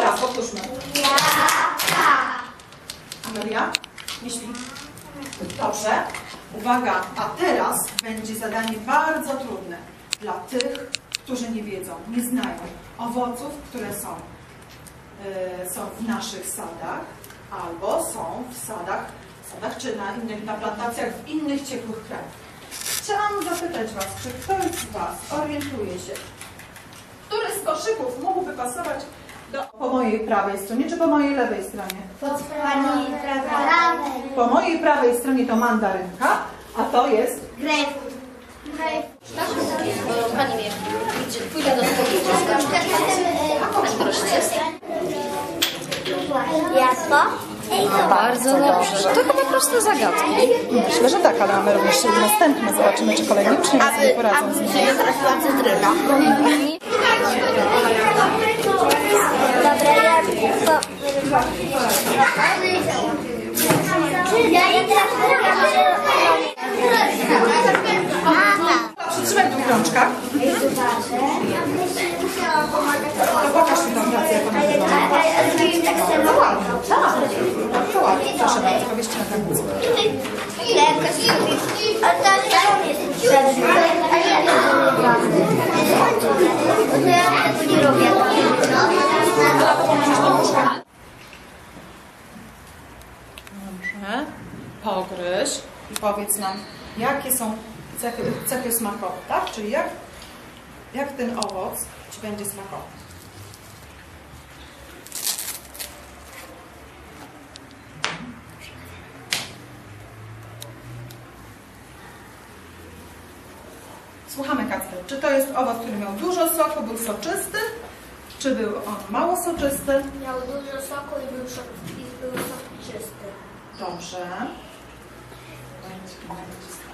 raz powtórzmy. Amelia? Nie śpi. Dobrze. Uwaga, a teraz będzie zadanie bardzo trudne dla tych, którzy nie wiedzą, nie znają owoców, które są, y, są w naszych sadach albo są w sadach, sadach czy na innych, na plantacjach w innych ciepłych krajach. Chciałam zapytać Was, czy ktoś z Was orientuje się, który z koszyków mógłby pasować. Po mojej prawej stronie, czy po mojej lewej stronie? Pani prawej. Po mojej prawej stronie to mandarynka, a to jest Grejpfrut. Pani wie, gdzie pójdę do. Jabłko. Bardzo dobrze. To chyba proste zagadki. Myślę, że tak, ale mamy również następne. Zobaczymy, czy kolejni uczniowie sobie poradzą z nimi. Wyrosła cytryna. Dobra, Przytrzymaj tu w rączkach. To pokaż mi tą pracę, jak ona wygląda. To ładnie. Tak, to ładnie. Proszę bardzo, powieście na tablicy. Ile kostiumów? A to jest A ja to ja tego nie robię. Dobrze. I powiedz nam, jakie są cechy, cechy smakowe, tak? Czyli jak, jak ten owoc Ci będzie smakował. Słuchamy Kacper, czy to jest owoc, który miał dużo soku, był soczysty, czy był on mało soczysty? Miał dużo soku i był, sok- i był sok czysty. Dobrze. point, just